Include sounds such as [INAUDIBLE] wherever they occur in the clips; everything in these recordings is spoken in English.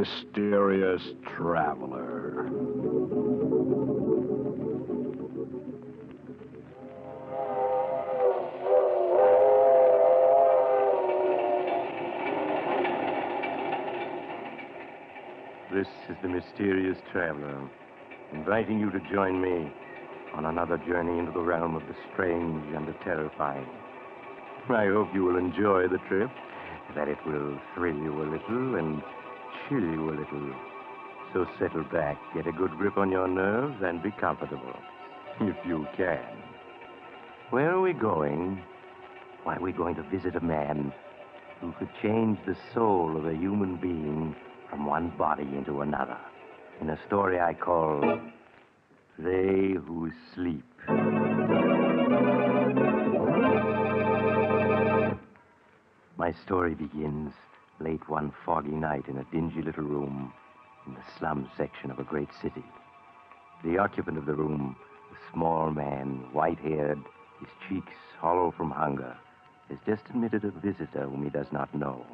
mysterious traveler. This is the mysterious traveler, inviting you to join me on another journey into the realm of the strange and the terrifying. I hope you will enjoy the trip, that it will thrill you a little and chill you a little. So settle back, get a good grip on your nerves, and be comfortable, if you can. Where are we going? Why, we're going to visit a man who could change the soul of a human being from one body into another. In a story I call They Who Sleep. My story begins late one foggy night in a dingy little room in the slum section of a great city. The occupant of the room, a small man, white haired, his cheeks hollow from hunger, has just admitted a visitor whom he does not know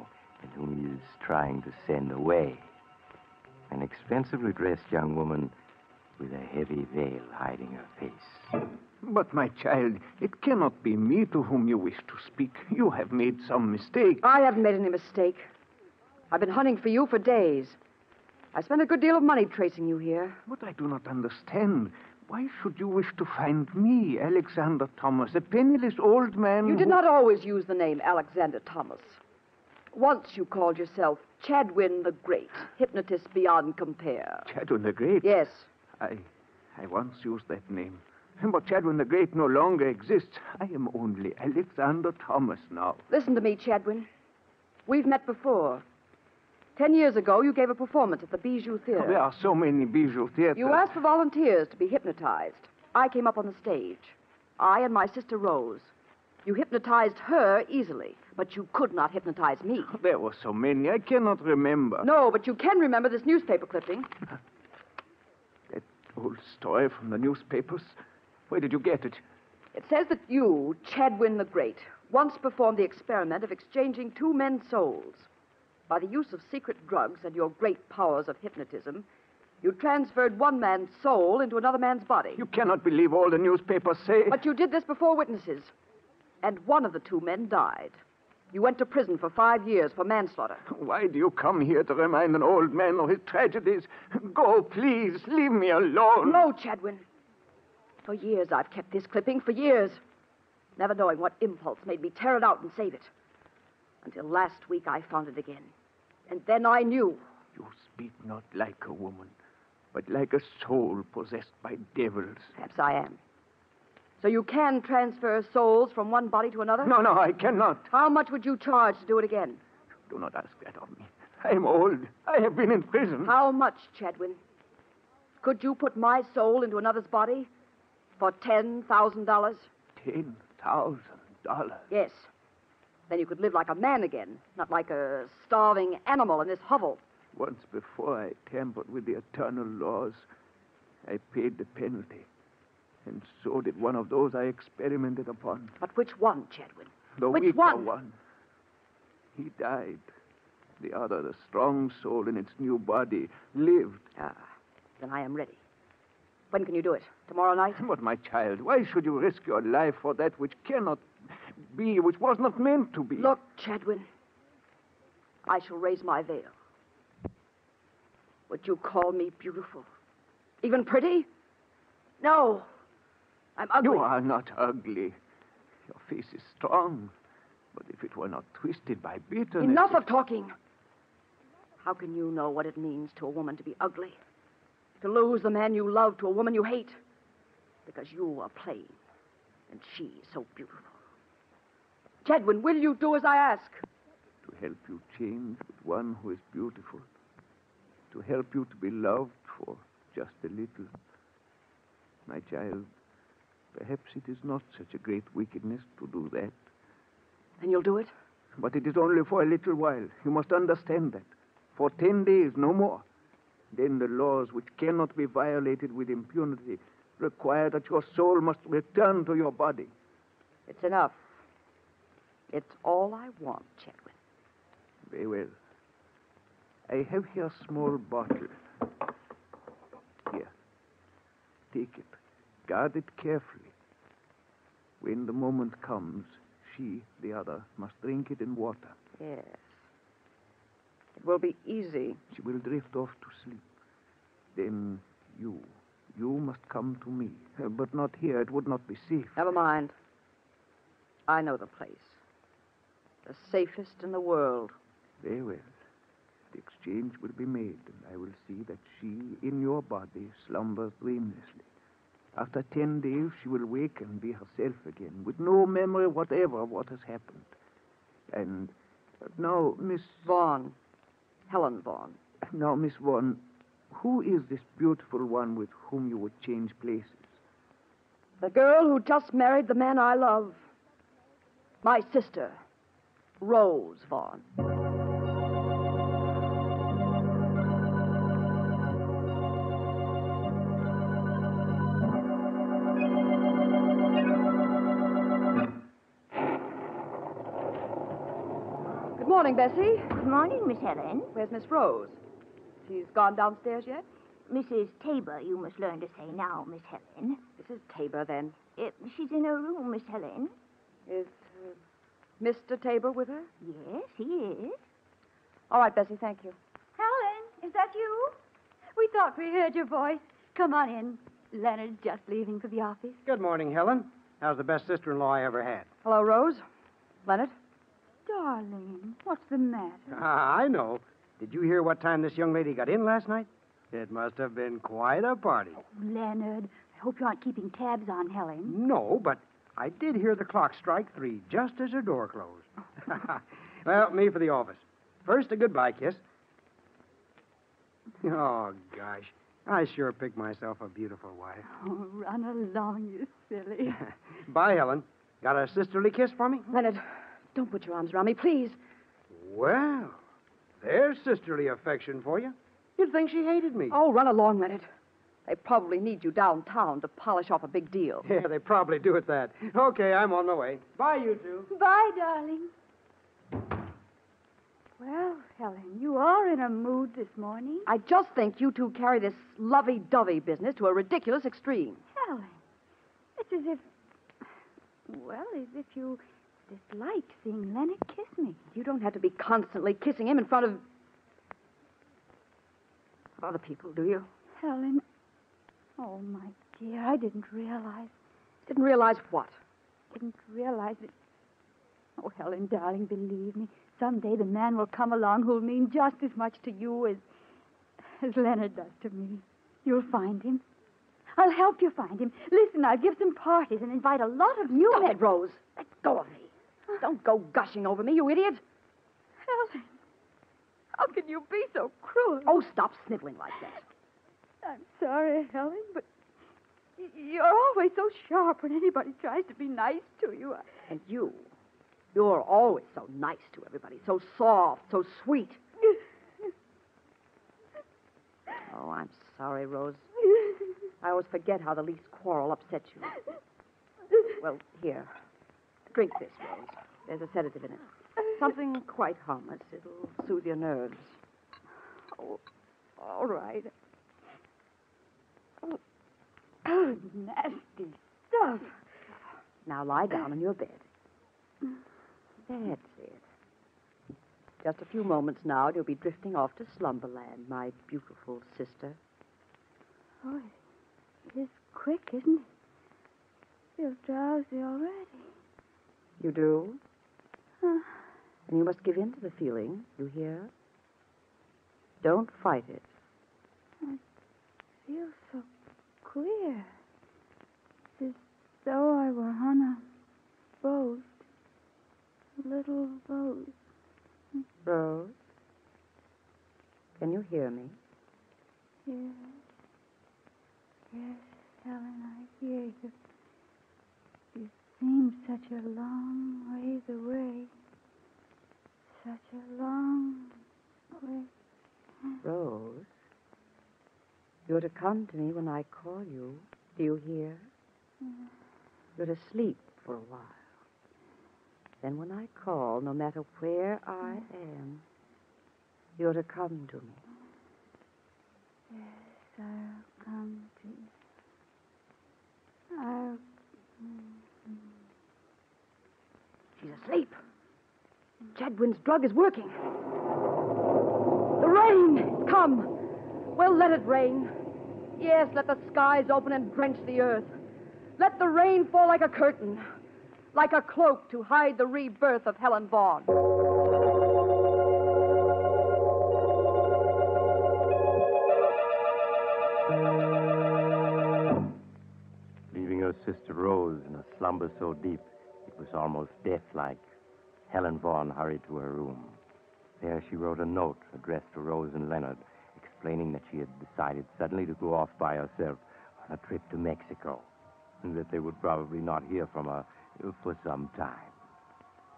and whom he is trying to send away. An expensively dressed young woman with a heavy veil hiding her face. But, my child, it cannot be me to whom you wish to speak. You have made some mistake. I haven't made any mistake. I've been hunting for you for days. I spent a good deal of money tracing you here. What I do not understand. Why should you wish to find me, Alexander Thomas, a penniless old man? You did who- not always use the name Alexander Thomas. Once you called yourself Chadwin the Great, hypnotist beyond compare. Chadwin the Great? Yes, I, I once used that name. But Chadwin the Great no longer exists. I am only Alexander Thomas now. listen to me, Chadwin. We've met before. Ten years ago, you gave a performance at the Bijou Theater. There are so many Bijou theaters. You asked for volunteers to be hypnotized. I came up on the stage. I and my sister Rose. You hypnotized her easily, but you could not hypnotize me. [LAUGHS] There were so many, I cannot remember. No, but you can remember this newspaper clipping. [LAUGHS] That old story from the newspapers. Where did you get it? It says that you, Chadwin the Great, once performed the experiment of exchanging two men's souls. By the use of secret drugs and your great powers of hypnotism, you transferred one man's soul into another man's body. You cannot believe all the newspapers say. But you did this before witnesses. And one of the two men died. You went to prison for five years for manslaughter. Why do you come here to remind an old man of his tragedies? Go, please. Leave me alone. No, Chadwin. For years I've kept this clipping, for years. Never knowing what impulse made me tear it out and save it. Until last week I found it again. And then I knew. You speak not like a woman, but like a soul possessed by devils. Perhaps I am. So you can transfer souls from one body to another? No, no, I cannot. How much would you charge to do it again? Do not ask that of me. I am old. I have been in prison. How much, Chadwin? Could you put my soul into another's body for $10,000? Ten thousand dollars. Yes. Then you could live like a man again, not like a starving animal in this hovel. Once before I tampered with the eternal laws. I paid the penalty. And so did one of those I experimented upon. But which one, Chadwin? The Which weaker one? one. He died. The other, the strong soul in its new body, lived. Ah, then I am ready. When can you do it? Tomorrow night? [LAUGHS] But, my child, why should you risk your life for that which cannot be, which was not meant to be? Look, Chadwin. I shall raise my veil. Would you call me beautiful? Even pretty? No. I'm ugly. You are not ugly. Your face is strong. But if it were not twisted by bitterness. Enough of talking. How can you know what it means to a woman to be ugly? To lose the man you love to a woman you hate? Because you are plain and she so beautiful. Chadwin, will you do as I ask? To help you change with one who is beautiful. To help you to be loved for just a little. My child, perhaps it is not such a great wickedness to do that. Then you'll do it? But it is only for a little while. You must understand that. For ten days, no more. Then the laws, which cannot be violated with impunity, require that your soul must return to your body. It's enough. It's all I want, Chadwin. Very well. I have here a small bottle. Here. Take it. Guard it carefully. When the moment comes, she, the other, must drink it in water. Yes. It will be easy. She will drift off to sleep. Then you, you must come to me. But not here. It would not be safe. Never mind. I know the place. The safest in the world. Very well. The exchange will be made, and I will see that she, in your body, slumbers dreamlessly. After ten days, she will wake and be herself again, with no memory whatever of what has happened. And uh, now, Miss Vaughn. Helen Vaughn. now, Miss Vaughan, who is this beautiful one with whom you would change places? The girl who just married the man I love. My sister, Rose Vaughn. Good morning, Bessie. Good morning, Miss Helen. Where's Miss Rose? She's gone downstairs yet? Mrs. Tabor, you must learn to say now, Miss Helen. Mrs. Tabor, then. Uh, she's in her room, Miss Helen. Is Mr. Tabor with her? Yes, he is. All right, Bessie, thank you. Helen, is that you? We thought we heard your voice. Come on in. Leonard's just leaving for the office. Good morning, Helen. How's the best sister in law I ever had? Hello, Rose. Leonard. Darling, what's the matter? Ah, I know. Did you hear what time this young lady got in last night? It must have been quite a party. Leonard, I hope you aren't keeping tabs on Helen. No, but I did hear the clock strike three just as her door closed. [LAUGHS] well, me for the office. First, a goodbye kiss. Oh, gosh. I sure picked myself a beautiful wife. Oh, run along, you silly. [LAUGHS] Bye, Helen. Got a sisterly kiss for me? Leonard, don't put your arms around me, please. Well, there's sisterly affection for you. You'd think she hated me. Oh, run along, Leonard. They probably need you downtown to polish off a big deal. [LAUGHS] Yeah, they probably do at that. Okay, I'm on my way. Bye, you two. Bye, darling. Well, Helen, you are in a mood this morning. I just think you two carry this lovey-dovey business to a ridiculous extreme. Helen, it's as if. Well, as if you disliked seeing Leonard kiss me. You don't have to be constantly kissing him in front of of other people, do you? Helen. Oh, my dear, I didn't realize. Didn't realize what? Didn't realize it. Oh, Helen, darling, believe me. Someday the man will come along who'll mean just as much to you as as Leonard does to me. You'll find him. I'll help you find him. Listen, I'll give some parties and invite a lot of you. Stop it, Rose. Let go of me. Don't go gushing over me, you idiot. Helen, how can you be so cruel? Oh, stop sniveling like that. I'm sorry, Helen, but you're always so sharp when anybody tries to be nice to you. I... And you, you're always so nice to everybody, so soft, so sweet. [LAUGHS] Oh, I'm sorry, Rose. I always forget how the least quarrel upsets you. Well, here. Drink this, Rose. There's a sedative in it. Something quite harmless. It'll soothe your nerves. Oh, all right. Oh, nasty stuff. Now lie down in your bed. That's it. Just a few moments now, and you'll be drifting off to slumberland, my beautiful sister. Oh, it is quick, isn't it? Feel drowsy already. You do? Huh. And you must give in to the feeling, you hear? Don't fight it. I Feel queer. As though I were on a boat. A little boat. Rose? Can you hear me? Yes. Yes, Helen, I hear you. You seem such a long ways away. Such a long way. Rose? You're to come to me when I call you. Do you hear? Mm-hmm. You're to sleep for a while. Then when I call, no matter where I mm-hmm. am, You're to come to me. Yes, I'll come to you. I'll. She's asleep. Chadwin's drug is working. The rain! Come! Well, let it rain. Yes, let the skies open and drench the earth. Let the rain fall like a curtain, like a cloak to hide the rebirth of Helen Vaughn. Leaving her sister Rose in a slumber so deep it was almost death-like, Helen Vaughn hurried to her room. There she wrote a note addressed to Rose and Leonard, explaining that she had decided suddenly to go off by herself on a trip to Mexico, and that they would probably not hear from her for some time.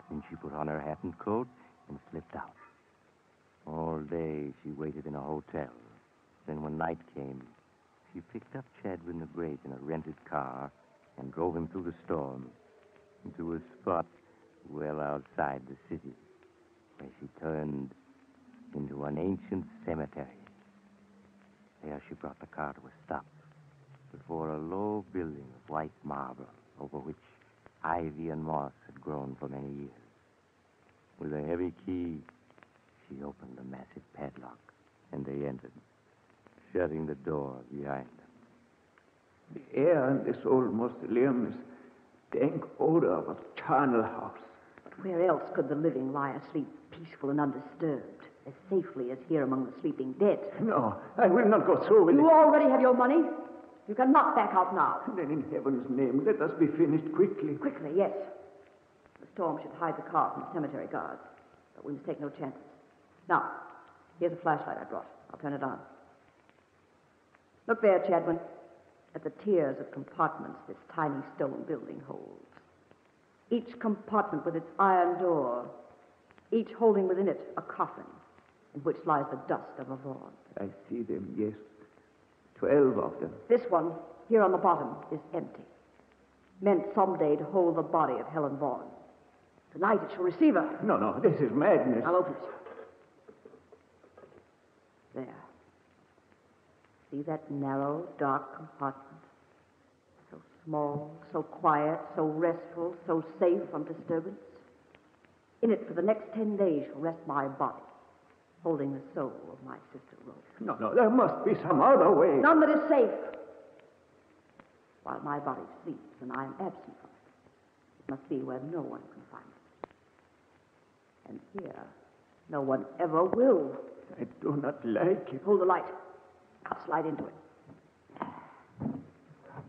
Then she put on her hat and coat and slipped out. All day she waited in a hotel. Then when night came, she picked up Chadwin the Great in a rented car and drove him through the storm into a spot well outside the city, where she turned into an ancient cemetery. There she brought the car to a stop before a low building of white marble over which ivy and moss had grown for many years. With a heavy key, she opened the massive padlock, and they entered, shutting the door behind them. The air in this old mausoleum is dank odor of a charnel house. But where else could the living lie asleep peaceful and undisturbed, as safely as here among the sleeping dead? No, I will not go through with You it. already have your money. You can knock back out now. Then in heaven's name, let us be finished quickly. Quickly, yes. The storm should hide the car from the cemetery guards, but we must take no chances. Now, here's a flashlight I brought. I'll turn it on. Look there, Chadwin, at the tiers of compartments this tiny stone building holds. Each compartment with its iron door, each holding within it a coffin in which lies the dust of a Vaughn. I see them, yes. Twelve of them. This one, here on the bottom, is empty. Meant someday to hold the body of Helen Vaughan. Tonight it shall receive her. No, no, this is madness. I'll open it. There. See that narrow, dark compartment? So small, so quiet, so restful, so safe from disturbance. In it for the next ten days shall rest my body, holding the soul of my sister Rose. No, no, there must be some other way. None that is safe. While my body sleeps and I am absent from it, it must be where no one can find it. And here, no one ever will. I do not like it. Hold the light. I'll slide into it.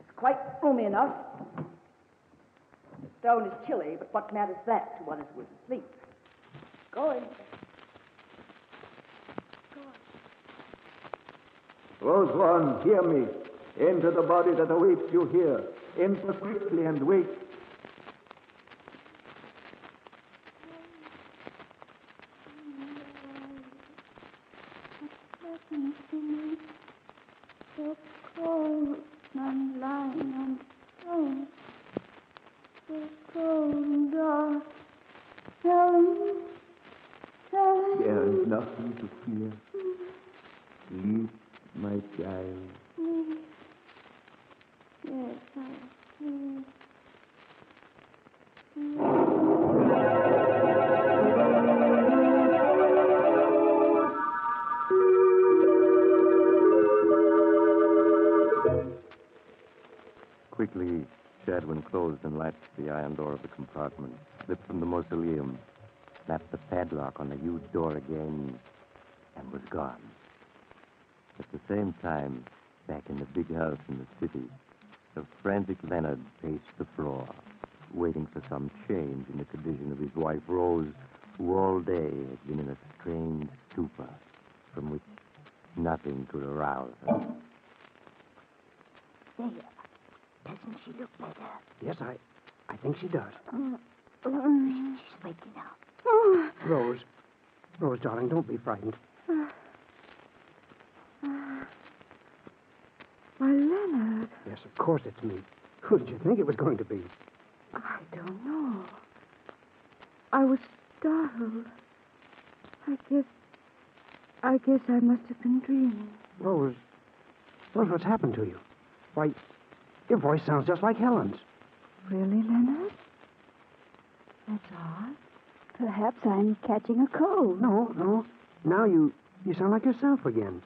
It's quite roomy enough. The stone is chilly, but what matters that to one who is asleep? Go in. Rose one, hear me. Enter the body that awaits you here. Enter quickly and wait. Closed and latched the iron door of the compartment, slipped from the mausoleum, snapped the padlock on the huge door again, and was gone. At the same time, back in the big house in the city, the frantic Leonard paced the floor, waiting for some change in the condition of his wife Rose, who all day had been in a strange stupor from which nothing could arouse her. There. Doesn't she look better? Yes, I, I think she does. Mm. She's waking up. Oh. Rose, Rose, darling, don't be frightened. Why, Leonard, Yes, of course it's me. Who did you think it was going to be? I don't know. I was startled. I guess. I guess I must have been dreaming. Rose, Rose, what's happened to you? Why, your voice sounds just like Helen's. Really, Leonard? That's odd. Perhaps I'm catching a cold. No, no. Now you you sound like yourself again.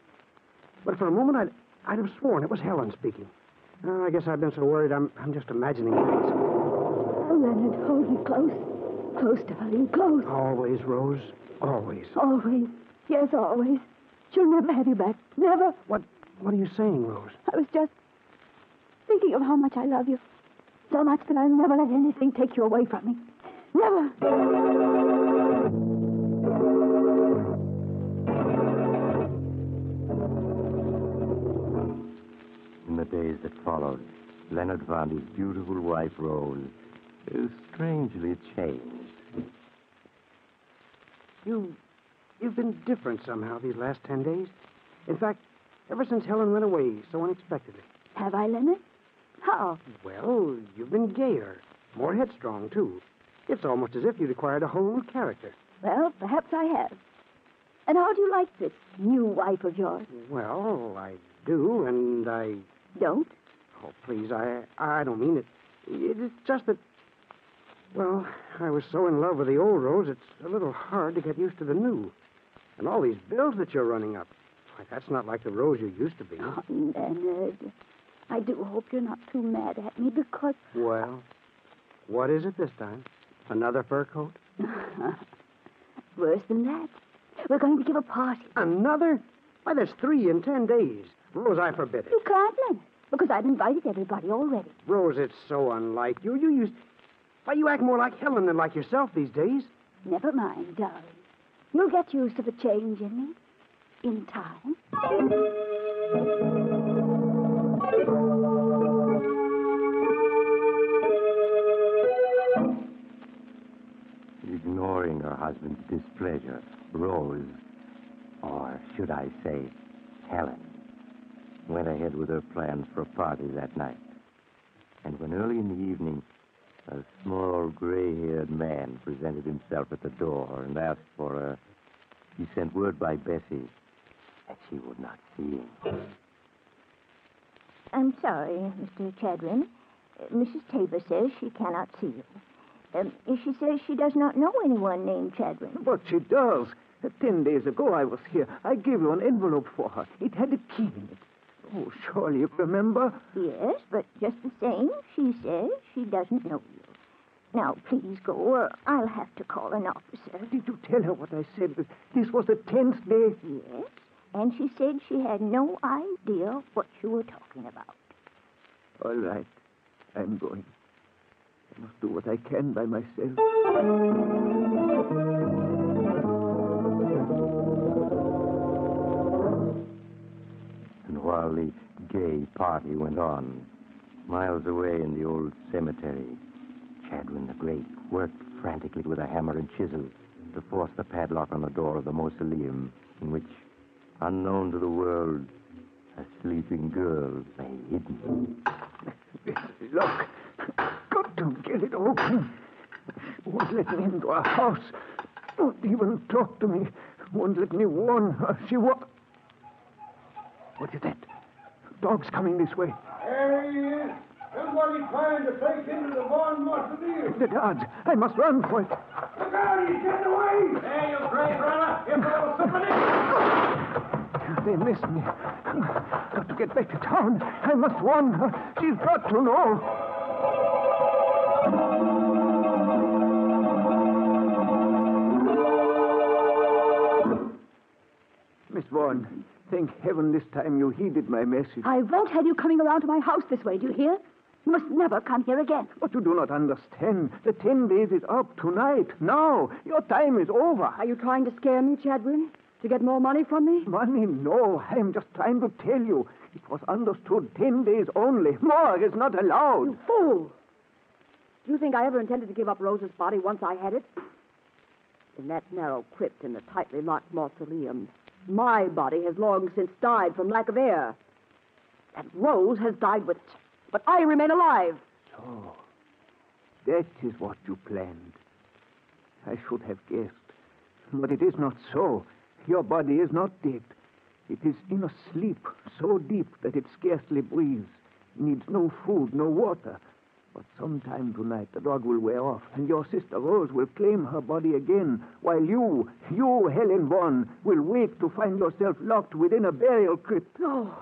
But for a moment, I'd, I'd have sworn it was Helen speaking. Uh, I guess I've been so worried I'm, I'm just imagining things. Oh, Leonard, hold me close. Close, darling, close. Always, Rose. Always. Always. Yes, always. She'll never have you back. Never. What What are you saying, Rose? I was just thinking of how much I love you. So much that I'll never let anything take you away from me. Never. In the days that followed, Leonard found his beautiful wife, Rose, strangely changed. You, you've been different somehow these last ten days. In fact, ever since Helen went away so unexpectedly. Have I, Leonard? How? Well, you've been gayer, more headstrong, too. It's almost as if you'd acquired a whole new character. Well, perhaps I have. And how do you like this new wife of yours? Well, I do, and I. Don't? Oh, please, I, I don't mean it. It's just that. Well, I was so in love with the old Rose, it's a little hard to get used to the new. And all these bills that you're running up. Why, that's not like the Rose you used to be. Oh, Leonard. I do hope you're not too mad at me because. Well, what is it this time? Another fur coat? [LAUGHS] Worse than that. We're going to give a party. Another? Why, there's three in ten days. Rose, I forbid it. You can't, Leonard, because I've invited everybody already. Rose, it's so unlike you. You used. Why, you act more like Helen than like yourself these days. Never mind, darling. You'll get used to the change in me in time. Her husband's displeasure, Rose, or should I say, Helen, went ahead with her plans for a party that night. And when early in the evening, a small gray haired man presented himself at the door and asked for her, she sent word by Bessie that she would not see him. I'm sorry, Mr. Chadwin. Uh, Mrs. Tabor says she cannot see you. Um, she says she does not know anyone named Chadwin. But she does. Ten days ago I was here. I gave you an envelope for her. It had a key in it. Oh, surely you remember? Yes, but just the same, she says she doesn't know you. Now, please go, or I'll have to call an officer. Did you tell her what I said? This was the tenth day. Yes, and she said she had no idea what you were talking about. All right. I'm going. I must do what I can by myself. And while the gay party went on, miles away in the old cemetery, Chadwin the Great worked frantically with a hammer and chisel to force the padlock on the door of the mausoleum in which, unknown to the world, a sleeping girl lay hidden. [LAUGHS] Look. To get it open. Won't let me into our house. Won't even talk to me. Won't let me warn her. She won't. What is that? Dog's coming this way. There he is. Somebody trying to break into the Vaughn mausoleum. The guards. I must run for it. Look out, he's getting away. Hey, you great runner. If there was somebody... They missed me. Got to get back to town. I must warn her. She's got to know. Vaughan, thank heaven this time you heeded my message. I won't have you coming around to my house this way, do you hear? You must never come here again. But you do not understand. The ten days is up tonight. Now. Your time is over. Are you trying to scare me, Chadwin? To get more money from me? Money, no. I am just trying to tell you. It was understood ten days only. More is not allowed. You fool! Do you think I ever intended to give up Rose's body once I had it? In that narrow crypt in the tightly locked mausoleum, my body has long since died from lack of air. And Rose has died with it. But I remain alive. So, that is what you planned. I should have guessed. But it is not so. Your body is not dead. It is in a sleep so deep that it scarcely breathes, needs no food, no water. But sometime tonight the dog will wear off, and your sister Rose will claim her body again, while you, you, Helen Vaughan, will wake to find yourself locked within a burial crypt. No.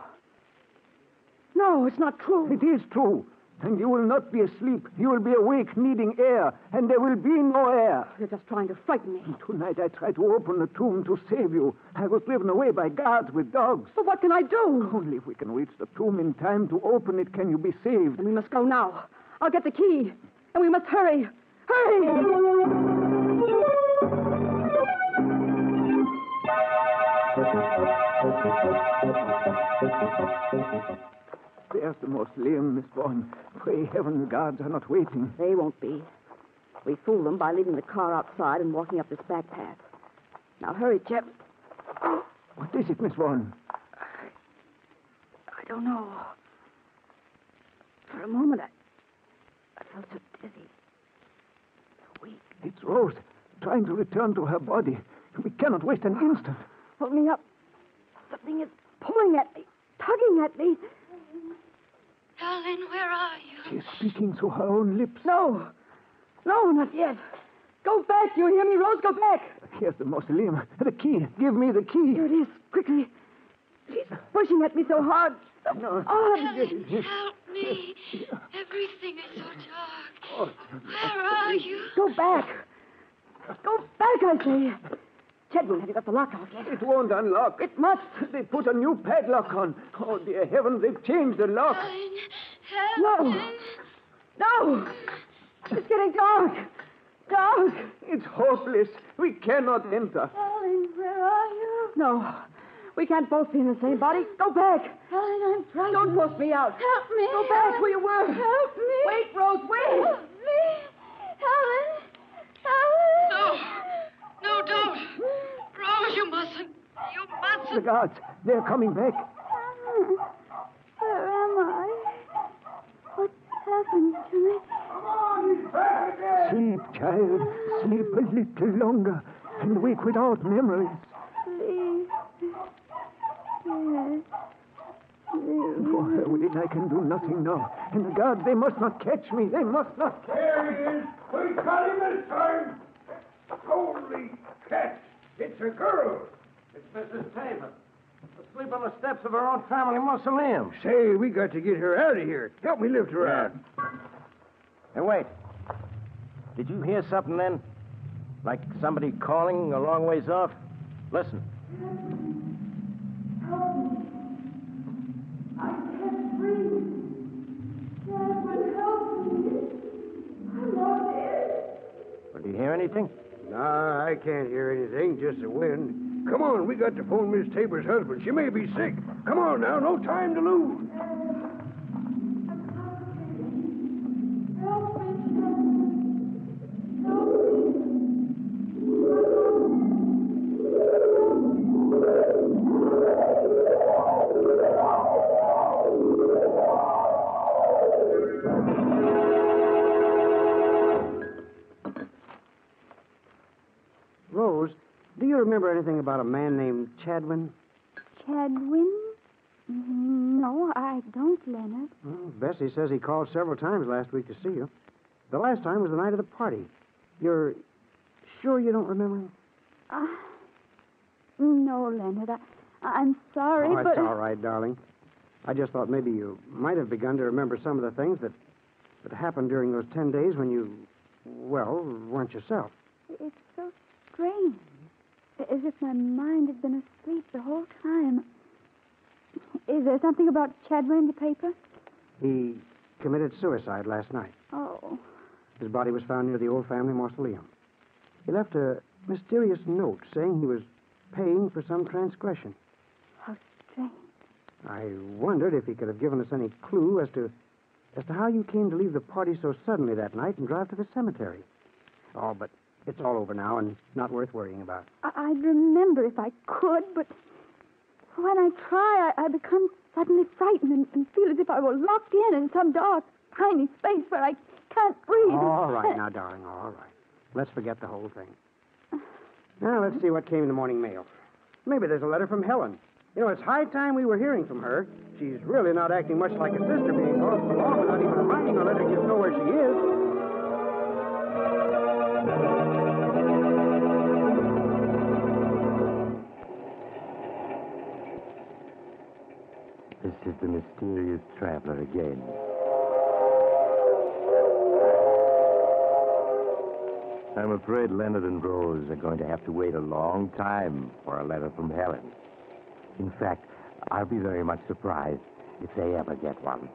No, it's not true. It is true. And you will not be asleep. You will be awake, needing air, and there will be no air. You're just trying to frighten me. Tonight I tried to open the tomb to save you. I was driven away by guards with dogs. But what can I do? Only if we can reach the tomb in time to open it can you be saved. And we must go now. I'll get the key. And we must hurry. Hurry! There's the mausoleum, Miss Vaughan. Pray heaven the guards are not waiting. They won't be. We fooled them by leaving the car outside and walking up this back path. Now hurry, Chip. What is it, Miss Vaughan? I I don't know. For a moment, I, I felt so dizzy, so weak. It's Rose, trying to return to her body. We cannot waste an instant. Hold me up. Something is pulling at me, tugging at me. Helen, where are you? She is speaking through her own lips. No, no, not yet. Go back. You hear me, Rose? Go back. Here's the mausoleum. The key. Give me the key. Here it is, quickly. She's pushing at me so hard. So No. hard. Help me. Everything is so dark. Where are you? Go back. Go back, I say. Chadwin, have you got the lock out yet? It won't unlock. It must. They put a new padlock on. Oh, dear heavens, they've changed the lock. Helen, No. Helen. No. It's getting dark. Dark. It's hopeless. We cannot enter. Helen, where are you? No. We can't both be in the same body. Go back. Helen, I'm frightened. Don't force me out. Help me. Go back Helen. where you were. Help me. Wait, Rose, wait. Help me. Helen. Helen. No. No, don't. Rose, you mustn't. You mustn't. The guards, they're coming back. Helen. Where am I? What's happened to me? Come on, he's back again. Sleep, child. Sleep a little longer and wake without memories. Please. Yes. Please. For her I can do nothing now. And the guards, they must not catch me. They must not catch There he is. We got him this time. Holy catch. It's a girl. It's Mrs. Tabor. Asleep on the steps of her own family mausoleum. Say, we got to get her out of here. Help me lift her out. Hey, wait. Did you hear something then? Like somebody calling a long ways off? Listen. Do you hear anything? Nah, I can't hear anything, just the wind. Come on, we got to phone Miss Tabor's husband. She may be sick. Come on now, no time to lose. Remember anything about a man named Chadwin? Chadwin? Mm, No, I don't, Leonard. Well, Bessie says he called several times last week to see you. The last time was the night of the party. You're sure you don't remember him? Uh, no, Leonard. I, I'm sorry, oh, but. it's all right, darling. I just thought maybe you might have begun to remember some of the things that, that happened during those ten days when you, well, weren't yourself. It's so strange. As if my mind had been asleep the whole time. Is there something about Chadwin in the paper? He committed suicide last night. Oh. His body was found near the old family mausoleum. He left a mysterious note saying he was paying for some transgression. How strange. I wondered if he could have given us any clue as to as to how you came to leave the party so suddenly that night and drive to the cemetery. Oh, but it's all over now and not worth worrying about. I- I'd remember if I could, but when I try, I, I become suddenly frightened and, and feel as if I were locked in in some dark, tiny space where I can't breathe. All right now, darling, all right. Let's forget the whole thing. Now, let's see what came in the morning mail. Maybe there's a letter from Helen. You know, it's high time we were hearing from her. She's really not acting much like a sister being gone so long without even writing or letting us know where she is. This is the mysterious traveler again. I'm afraid Leonard and Rose are going to have to wait a long time for a letter from Helen. In fact, I'll be very much surprised if they ever get one.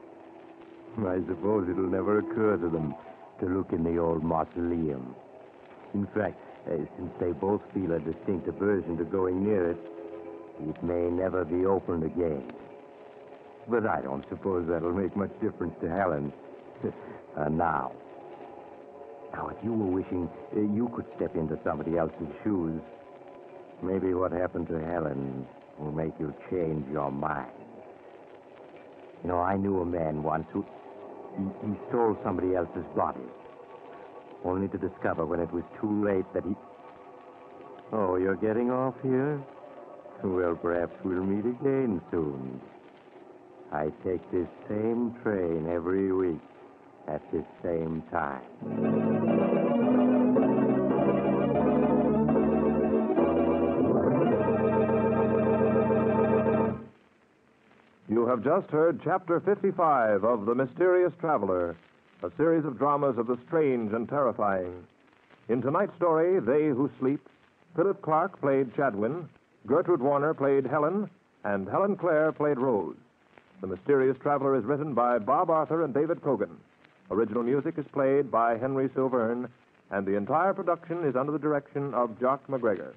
I suppose it'll never occur to them to look in the old mausoleum. In fact, uh, since they both feel a distinct aversion to going near it, it may never be opened again. But I don't suppose that'll make much difference to Helen. [LAUGHS] uh, now. Now, if you were wishing uh, you could step into somebody else's shoes, maybe what happened to Helen will make you change your mind. You know, I knew a man once who he, he stole somebody else's body, only to discover when it was too late that he. Oh, you're getting off here? Well, perhaps we'll meet again soon. I take this same train every week at this same time. Have just heard Chapter 55 of The Mysterious Traveler, a series of dramas of the strange and terrifying. In tonight's story, They Who Sleep, Philip Clark played Chadwin, Gertrude Warner played Helen, and Helen Clare played Rose. The Mysterious Traveler is written by Bob Arthur and David Kogan. Original music is played by Henry Sylvern, and the entire production is under the direction of Jock MacGregor.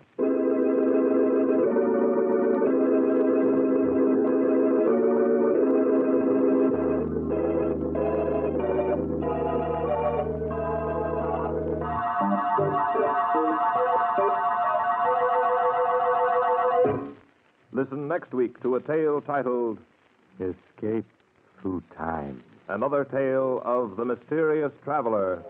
Listen next week to a tale titled Escape through time. Another Tale of the Mysterious Traveler.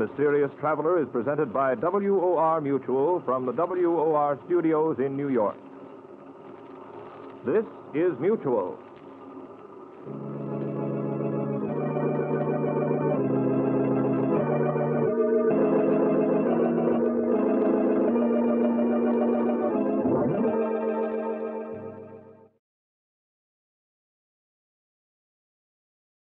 Mysterious Traveler is presented by WOR Mutual from the WOR studios in New York. This is Mutual.